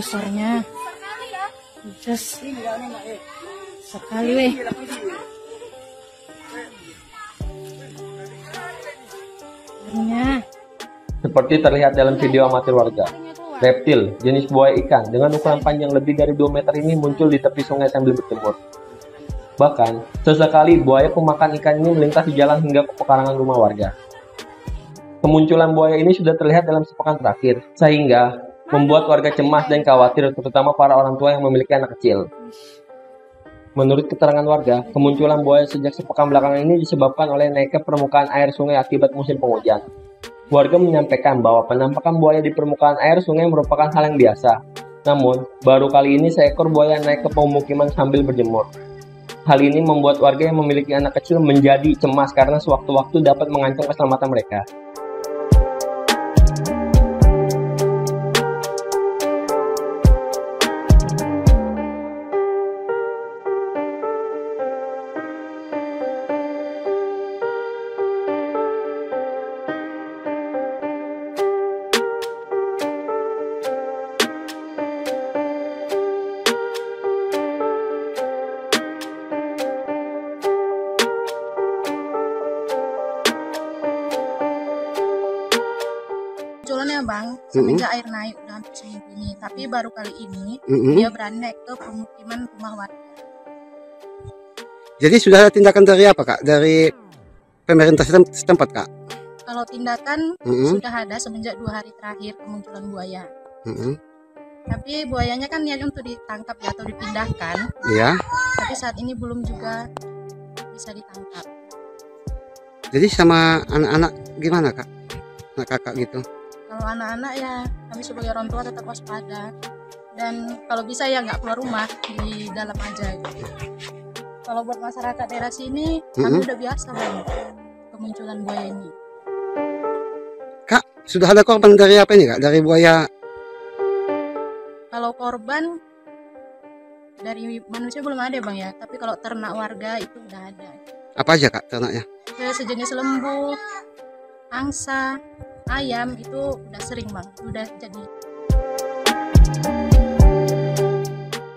besarnya. Just sekali weh. Seperti terlihat dalam video amatir warga. Reptil, jenis buaya ikan dengan ukuran panjang lebih dari 2 meter ini muncul di tepi sungai sambil berjemur. Bahkan, sesekali buaya pemakan ikan ini melintas di jalan hingga ke pekarangan rumah warga. Kemunculan buaya ini sudah terlihat dalam sepekan terakhir, sehingga membuat warga cemas dan khawatir, terutama para orang tua yang memiliki anak kecil. Menurut keterangan warga, kemunculan buaya sejak sepekan belakangan ini disebabkan oleh naiknya permukaan air sungai akibat musim penghujan. Warga menyampaikan bahwa penampakan buaya di permukaan air sungai merupakan hal yang biasa. Namun, baru kali ini seekor buaya naik ke pemukiman sambil berjemur. Hal ini membuat warga yang memiliki anak kecil menjadi cemas karena sewaktu-waktu dapat mengancam keselamatan mereka. Bang, semenjak air naik udah hampir seminggu ini. Tapi baru kali ini Mm-mm. dia berani naik ke pemukiman rumah warga. Jadi sudah ada tindakan dari apa kak? Dari pemerintah setem- setempat kak? Kalau tindakan Mm-mm. sudah ada semenjak dua hari terakhir kemunculan buaya. Mm-mm. Tapi buayanya kan niat untuk ditangkap ya atau dipindahkan. Iya. Tapi saat ini belum juga bisa ditangkap. Jadi sama anak-anak gimana kak? Anak kakak gitu. Kalau anak-anak ya kami sebagai orang tua tetap waspada. Dan kalau bisa ya nggak keluar rumah di dalam aja. gitu. Kalau buat masyarakat daerah sini kami Mm-mm. udah biasa bang kemunculan buaya ini. Kak, sudah ada korban dari apa ini kak? Dari buaya. Kalau korban dari manusia belum ada bang ya. Tapi kalau ternak warga itu udah ada. Apa aja kak ternaknya? Sejenis lembu, angsa, ayam itu udah sering bang. Udah jadi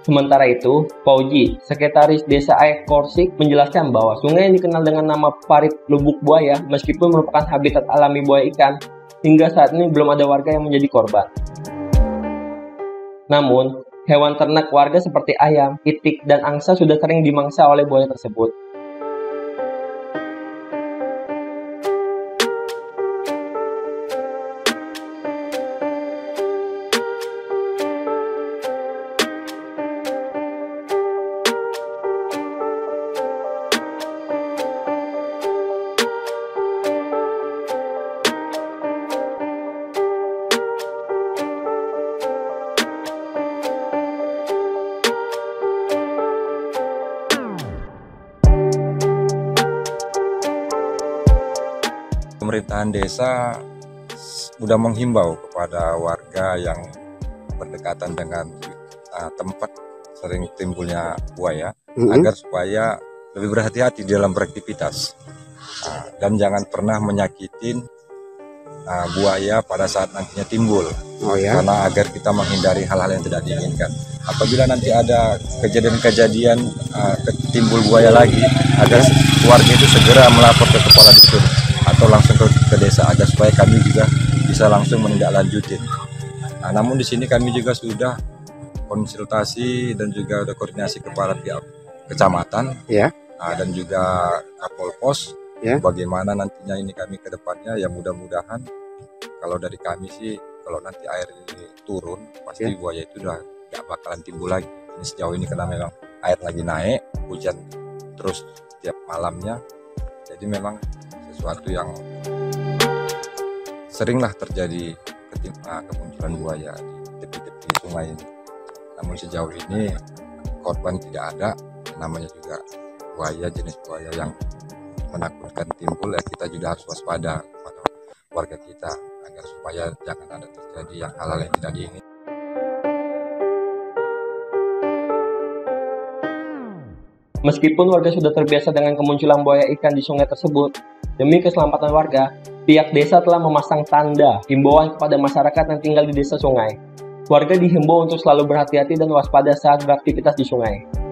Sementara itu, Pauji, Sekretaris Desa Aek Korsik, menjelaskan bahwa sungai yang dikenal dengan nama Parit Lubuk Buaya meskipun merupakan habitat alami buaya ikan, hingga saat ini belum ada warga yang menjadi korban. Namun, hewan ternak warga seperti ayam, itik, dan angsa sudah sering dimangsa oleh buaya tersebut. Pemerintahan desa sudah menghimbau kepada warga yang berdekatan dengan uh, tempat sering timbulnya buaya Mm-mm. agar supaya lebih berhati-hati di dalam beraktivitas Uh, dan jangan pernah menyakitin uh, buaya pada saat nantinya timbul Oh ya. karena agar kita menghindari hal-hal yang tidak diinginkan. Apabila nanti ada kejadian-kejadian uh, timbul buaya lagi, agar warga itu segera melapor ke kepala dusun atau langsung ke, ke desa agar supaya kami juga bisa langsung menindaklanjuti. Nah, namun di sini kami juga sudah konsultasi dan juga ada koordinasi kepada pihak kecamatan Ya. uh, dan juga Kapol Pos Ya. bagaimana nantinya ini kami ke depannya ya mudah-mudahan kalau dari kami sih kalau nanti air ini turun pasti Ya. buaya itu udah nggak bakalan timbul lagi ini sejauh ini karena memang air lagi naik hujan terus tiap malamnya jadi memang sesuatu yang seringlah terjadi ketim- ah, kemunculan buaya di tepi-tepi sungai ini namun sejauh ini korban tidak ada namanya juga buaya jenis buaya yang menakutkan timbul ya kita juga harus waspada kepada warga kita agar supaya jangan ada terjadi yang hal-hal yang tidak diinginkan. Meskipun warga sudah terbiasa dengan kemunculan buaya ikan di sungai tersebut, demi keselamatan warga, pihak desa telah memasang tanda himbauan kepada masyarakat yang tinggal di desa sungai. Warga dihimbau untuk selalu berhati-hati dan waspada saat beraktivitas di sungai.